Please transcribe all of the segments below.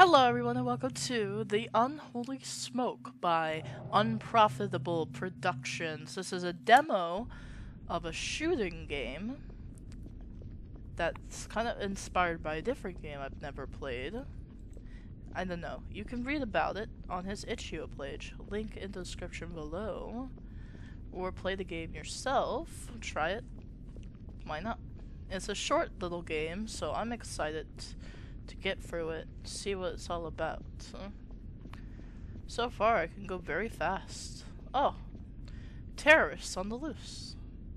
Hello, everyone, and welcome to The Unholy Smoke by Unprofitable Productions. This is a demo of a shooting game that's kind of inspired by a different game I've never played. I don't know. You can read about it on his itch.io page, link in the description below, or play the game yourself. Try it. Why not? It's a short little game, so I'm excited to get through it, see what it's all about. So far, I can go very fast. Oh, terrorists on the loose.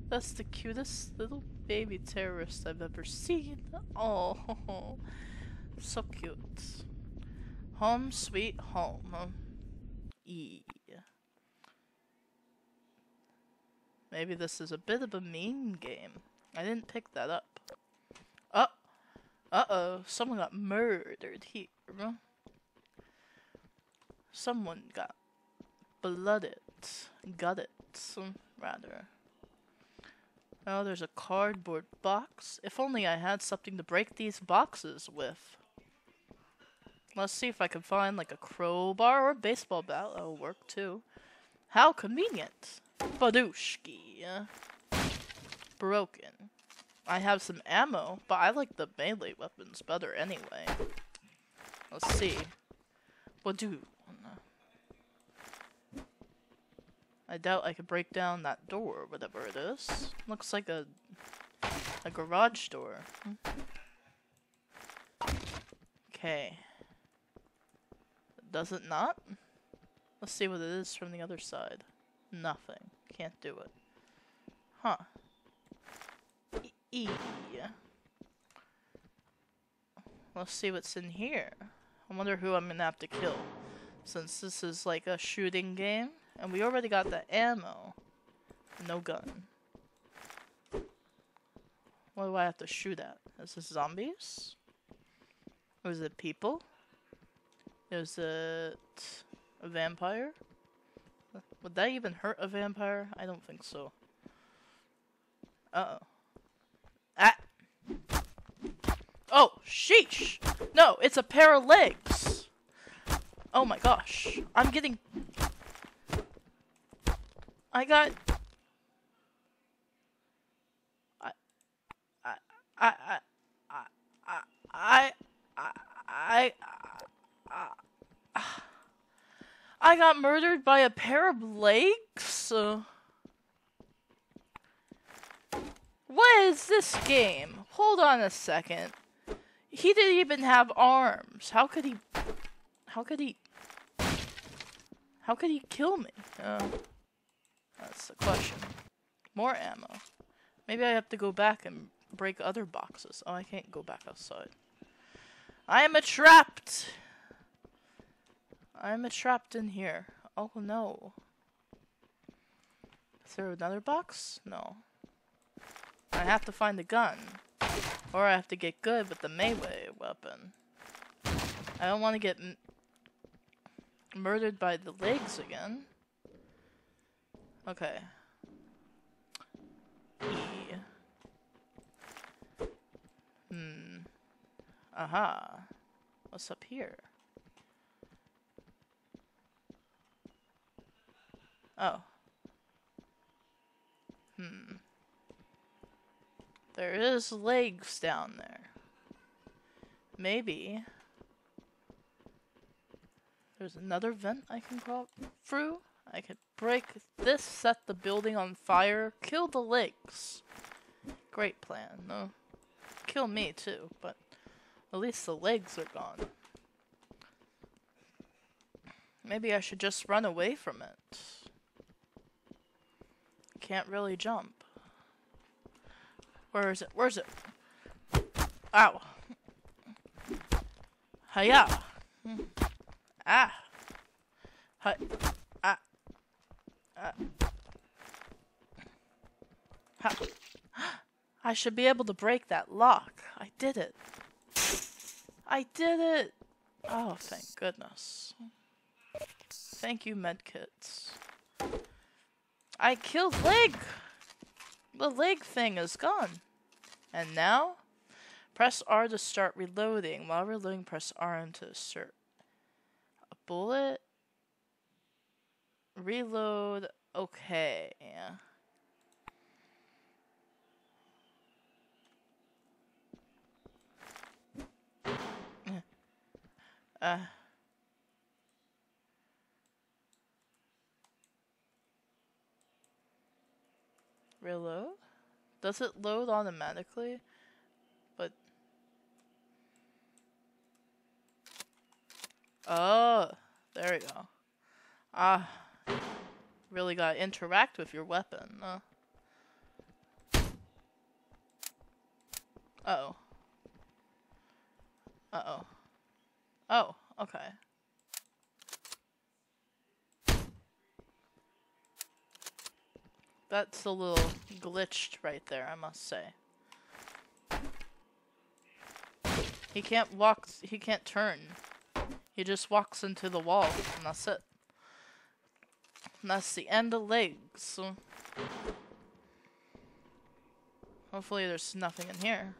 That's the cutest little baby terrorist I've ever seen. Oh, so cute. Home sweet home. E. Maybe this is a bit of a mean game. I didn't pick that up. Oh, uh-oh, someone got murdered here. Someone got blooded, gutted, rather. Oh, there's a cardboard box. If only I had something to break these boxes with. Let's see if I can find like a crowbar or a baseball bat. That'll work too. How convenient. Badushki. Broken. I have some ammo, but I like the melee weapons better anyway. Let's see. What do? I doubt I could break down that door, whatever it is. Looks like a a garage door. Okay. Does it not? Let's see what it is from the other side. Nothing. Can't do it. Huh. E. Let's see what's in here. I wonder who I'm gonna have to kill. Since this is like a shooting game. And we already got the ammo. No gun. What do I have to shoot at? Is this zombies? Or is it people? Is it a vampire? Would that even hurt a vampire? I don't think so. Uh oh Ah. Oh, sheesh. No, it's a pair of legs. Oh my gosh. I'm getting... I got... I... I... I... I... I... I... I... I... I got murdered by a pair of legs? What is this game? Hold on a second. He didn't even have arms. How could he... How could he... How could he kill me? Uh, that's the question. More ammo. Maybe I have to go back and break other boxes. Oh, I can't go back outside. I am trapped! I am trapped in here. Oh no. Is there another box? No. I have to find the gun. Or I have to get good with the melee weapon. I don't want to get murdered by the legs again. Okay. E. Hmm. Aha. What's up here? Oh. Hmm. There is legs down there. Maybe. There's another vent I can crawl through. I could break this, set the building on fire, kill the legs. Great plan. though. Kill me too, but at least the legs are gone. Maybe I should just run away from it. Can't really jump. Where is it? Where is it? Ow. Hiya. Ah. Hi. Ah. Ah. Ha. I should be able to break that lock. I did it. I did it. Oh, thank goodness. Thank you, medkits. I killed Leg! The leg thing is gone. And now, Press R to start reloading. While reloading, press R to insert a bullet. Reload. Okay. Uh. Reload? Does it load automatically? But... Oh, there we go. Ah, really gotta interact with your weapon. Uh. Oh. Uh oh. Oh, okay. That's a little glitched right there, I must say. He can't walk, he can't turn. He just walks into the wall, and that's it. And that's the end of legs. Hopefully there's nothing in here.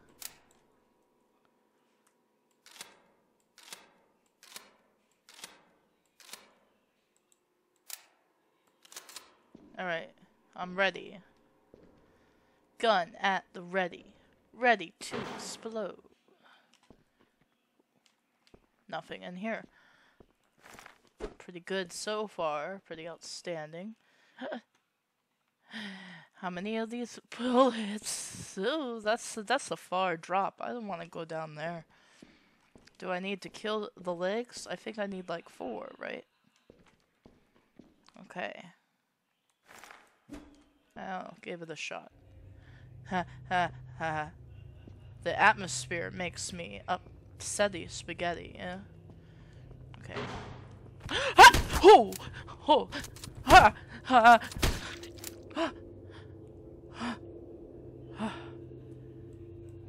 Alright, I'm ready. Gun at the ready. Ready to explode. Nothing in here. Pretty good so far. Pretty outstanding. How many of these bullets? Ooh, that's that's a far drop. I don't want to go down there. Do I need to kill the legs? I think I need like four, right? Okay. I'll give it a shot. Ha ha ha. The atmosphere makes me upsetty spaghetti, yeah? Okay. ha! Oh! Oh! Ha! Ha!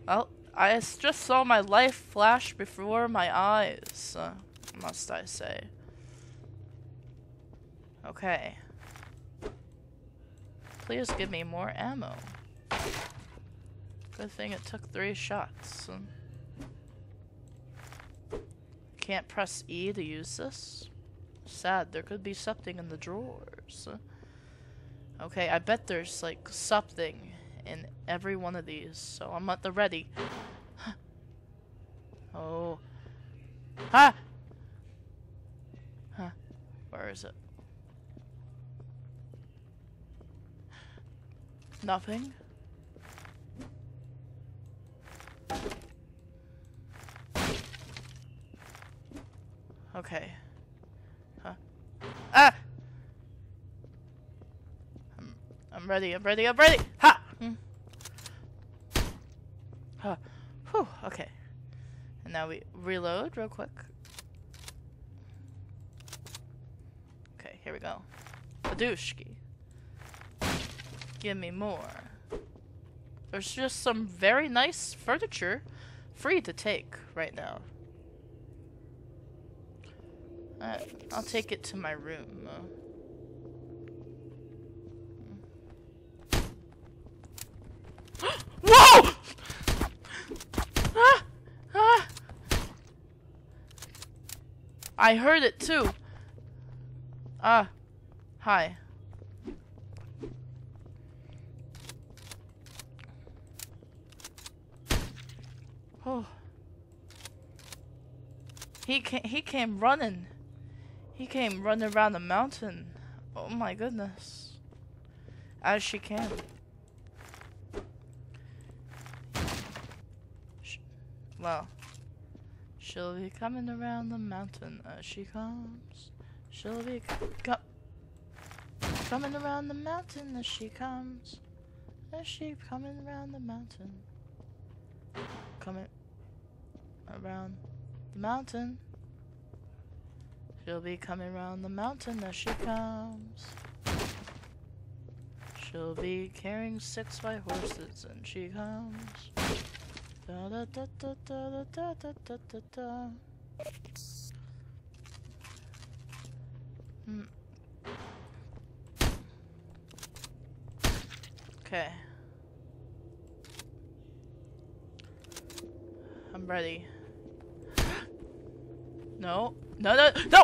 Well, I just saw my life flash before my eyes, uh, must I say. Okay. Please give me more ammo. Good thing it took three shots. Can't press E to use this? Sad, there could be something in the drawers. Okay, I bet there's like something in every one of these, so I'm at the ready. oh. Ha! Huh. Where is it? Nothing. Okay. Huh. Ah! I'm, I'm ready, I'm ready, I'm ready! Ha! Hmm. Huh. Whew, okay. And now we reload real quick. Okay, here we go. Badushki. Give me more. There's just some very nice furniture free to take right now. I'll take it to my room. Whoa! Ah! Ah! I heard it too. Ah. Hi. Oh. He came, he came running. He came running around the mountain. Oh my goodness. As she can. well, she'll be coming around the mountain as she comes. She'll be co coming around the mountain as she comes. As she coming around the mountain coming around the mountain. She'll be coming around the mountain as she comes. She'll be carrying six white horses and she comes. Da da da da da da da da da da. Hmm. I'm ready. No. No, no, no!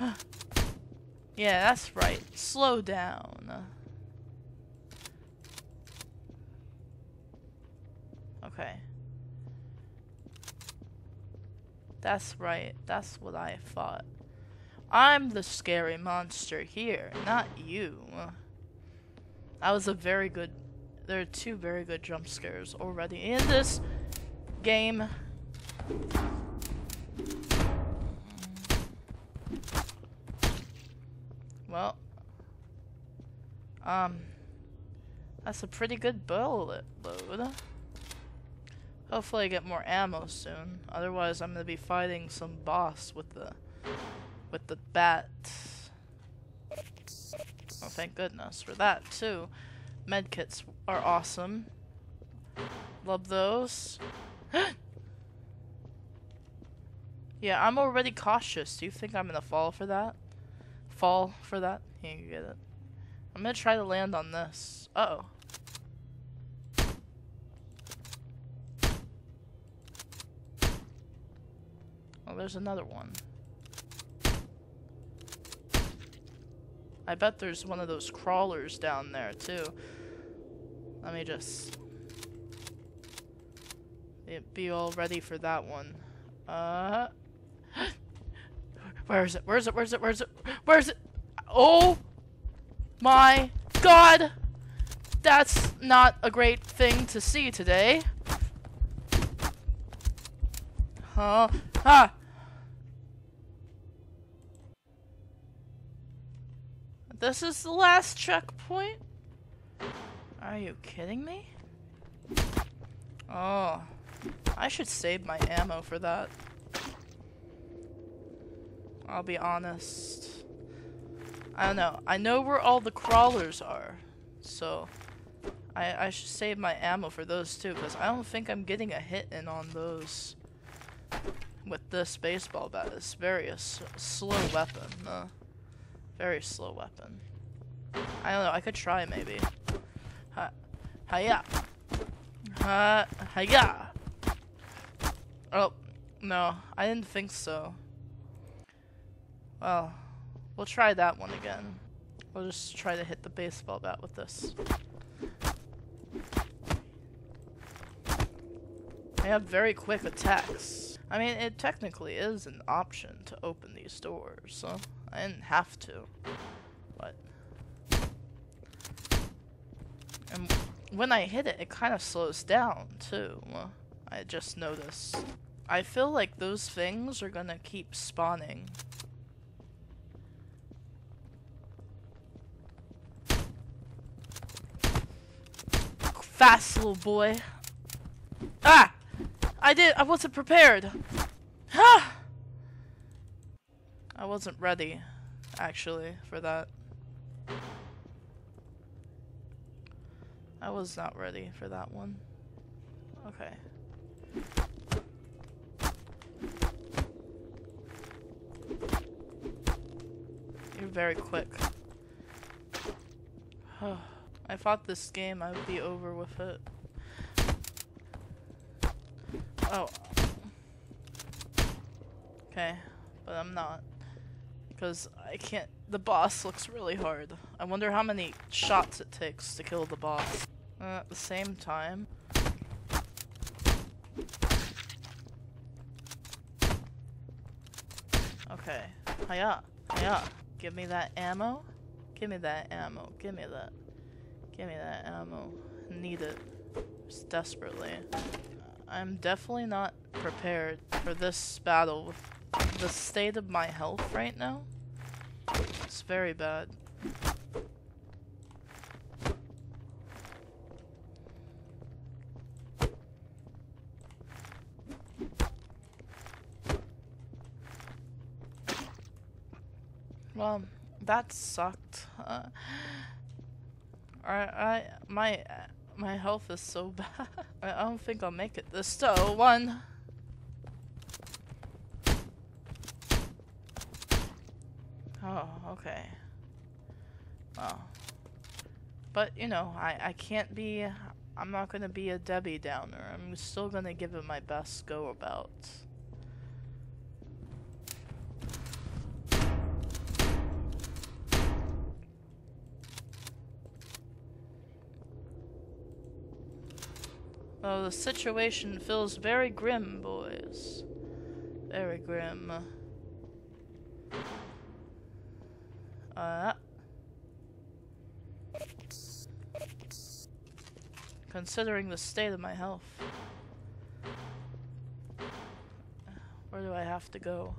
yeah, that's right. Slow down. Okay. That's right. That's what I thought. I'm the scary monster here, not you. I was a very good... There are two very good jump scares already in this game. Well. Um. That's a pretty good bullet load. Hopefully I get more ammo soon. Otherwise I'm gonna be fighting some boss with the with the bat. Oh thank goodness for that too. Medkits are awesome. Love those. yeah, I'm already cautious. Do you think I'm gonna fall for that? Fall for that? You get it. I'm gonna try to land on this. Uh oh Oh, there's another one. I bet there's one of those crawlers down there, too. Let me just... Be all ready for that one. Uh... Where is it? Where is it? Where is it? Where is it? Where is it? Oh! My God! That's not a great thing to see today. Huh? Ah! This is the last checkpoint? Are you kidding me? Oh. I should save my ammo for that. I'll be honest. I don't know. I know where all the crawlers are. So, I, I should save my ammo for those too, because I don't think I'm getting a hit in on those with this baseball bat. It's very slow weapon. Uh, very slow weapon. I don't know, I could try maybe. Hiya. Hiya. Oh, no, I didn't think so. Well, we'll try that one again. We'll just try to hit the baseball bat with this. I have very quick attacks. I mean, it technically is an option to open these doors, so I didn't have to. But... And when I hit it, it kind of slows down, too. I just noticed. I feel like those things are gonna keep spawning. Fast, little boy. Ah! I did- I wasn't prepared. Ah! I wasn't ready, actually, for that. I was not ready for that one. Okay. You're very quick. I thought this game I would be over with it. Oh. Okay, but I'm not. Because I can't- the boss looks really hard. I wonder how many shots it takes to kill the boss. Uh, at the same time... Okay. Hiya. Hiya. Give me that ammo. Give me that ammo. Give me that. Give me that ammo. Need it. Just desperately. I'm definitely not prepared for this battle with the state of my health right now, it's very bad. Well, that sucked. Uh, I, my, my health is so bad. I don't think I'll make it this so one. Oh, okay. Well. But, you know, I, I can't be I'm not gonna be a Debbie Downer. I'm still gonna give it my best go about. Oh, the situation feels very grim, boys. Very grim. Uh. Considering the state of my health. Where do I have to go?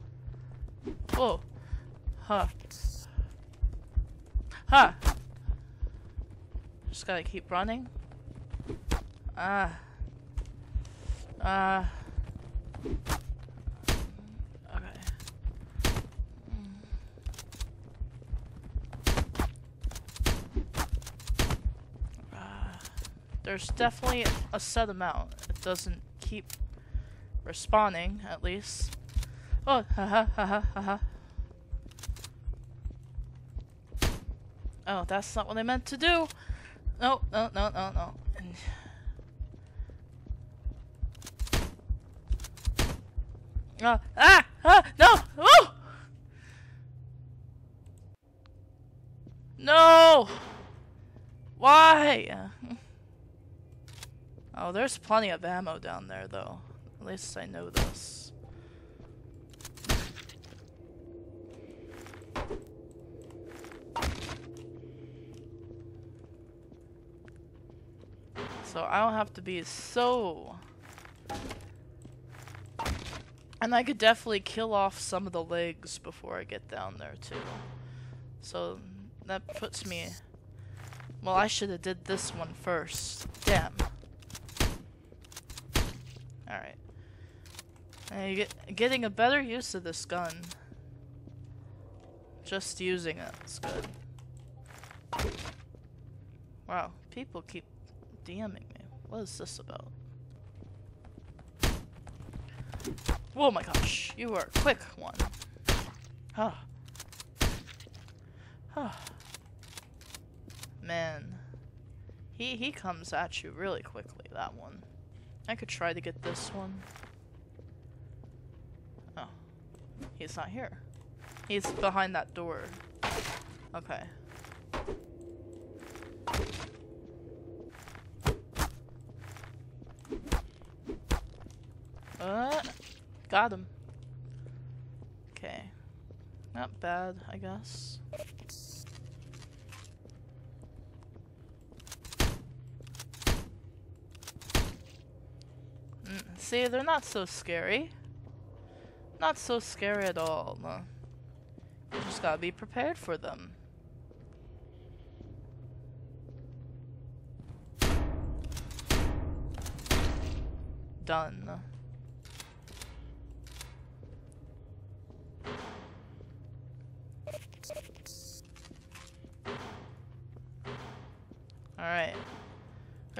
Whoa! Huh. Huh! Just gotta keep running. Ah. Uh. Okay. Uh, there's definitely a set amount. It doesn't keep respawning, at least. Oh, haha, haha, haha. Oh, that's not what I meant to do. No, no, no, no, no. Uh, ah! Ah! No! Oh! No! Why? Oh, there's plenty of ammo down there, though. At least I know this. So I don't have to be so and I could definitely kill off some of the legs before I get down there too. So that puts me... Well, I should have did this one first. Damn. Alright. Get, getting a better use of this gun. Just using it is good. Wow, people keep DMing me. What is this about? Oh my gosh, you are a quick one. Huh. Huh. Man. He, he comes at you really quickly, that one. I could try to get this one. Oh. He's not here. He's behind that door. Okay. Uh, Got him. Okay. Not bad, I guess. Mm, see, they're not so scary. Not so scary at all. You just gotta be prepared for them. Done.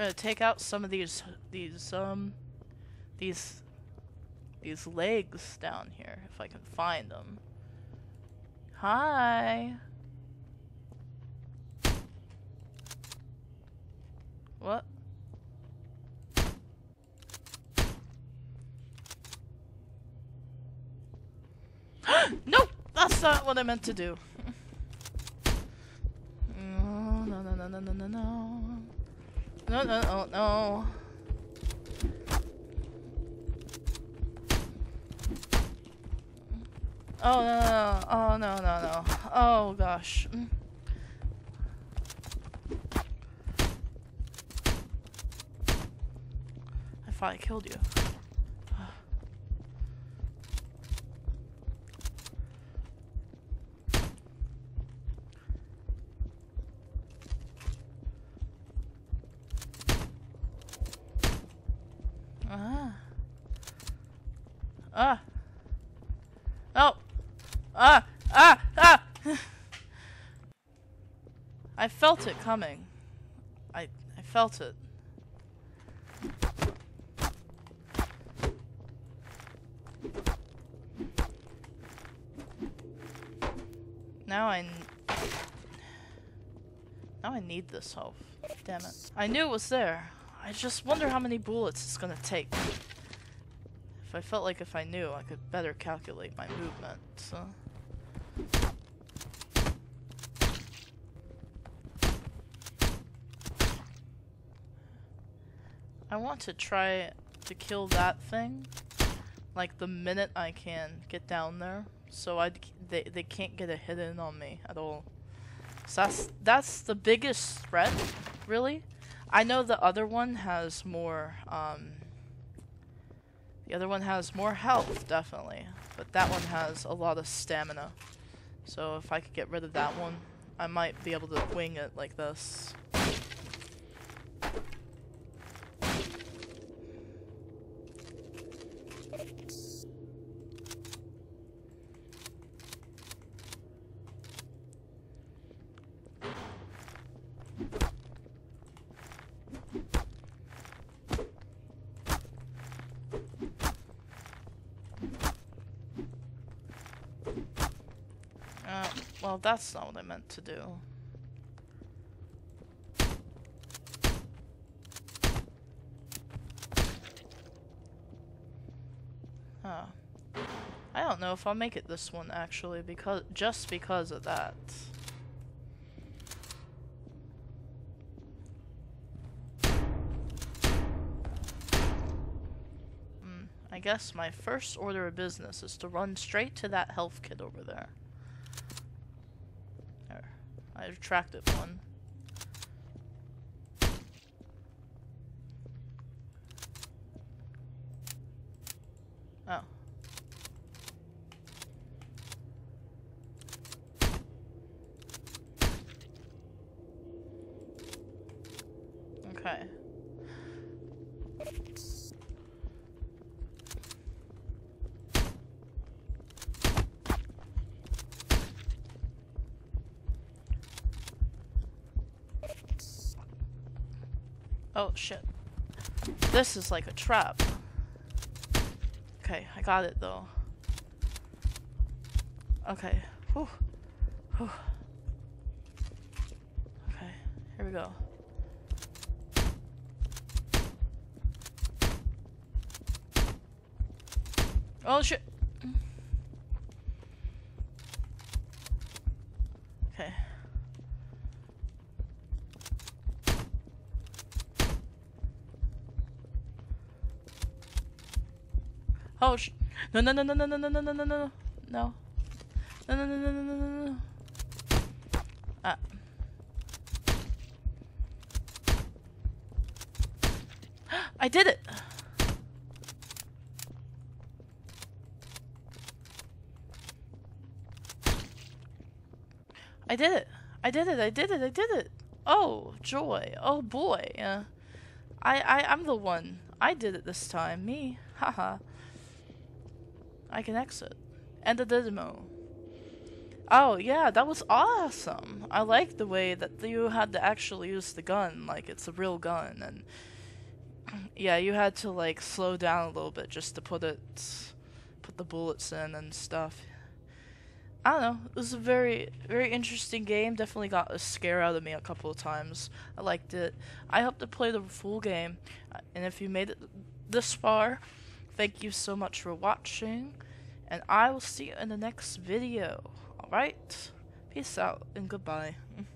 Gonna take out some of these, these, um, these, these legs down here, if I can find them. Hi! What? no, That's not what I meant to do. No, no, no, no. Oh, no, no, oh, no, no, no. Oh, gosh. Mm. I thought I killed you. Ah. Oh. Ah. Ah. Ah. I felt it coming. I I felt it. Now I now I need this health. Damn it. I knew it was there. I just wonder how many bullets it's gonna take. I felt like if I knew, I could better calculate my movement, so... I want to try to kill that thing, like the minute I can get down there, so I they they can't get a hit in on me at all. So that's that's the biggest threat, really. I know the other one has more. Um, the other one has more health, definitely, but that one has a lot of stamina. So if I could get rid of that one, I might be able to wing it like this. Well, that's not what I meant to do. Huh. I don't know if I'll make it this one actually because just because of that. Hmm. I guess my first order of business is to run straight to that health kit over there attractive one. Oh. Oh, shit. This is like a trap. Okay, I got it though. Okay. Whew. Whew. Okay, here we go. Oh shit! Oh sh- No no no no no no no no no no no no no no no no no no no no Ah. I did it! I did it! I did it! I did it! I did it! Oh, joy! Oh boy! Uh, I I I'm the one. I did it this time. Me. Haha. I can exit. And the demo. Oh, yeah, that was awesome. I like the way that you had to actually use the gun like it's a real gun. And yeah, you had to like slow down a little bit just to put it, put the bullets in and stuff. I don't know. It was a very, very interesting game. Definitely got a scare out of me a couple of times. I liked it. I hope to play the full game. Uh, and if you made it this far, thank you so much for watching and I will see you in the next video. Alright? Peace out and goodbye.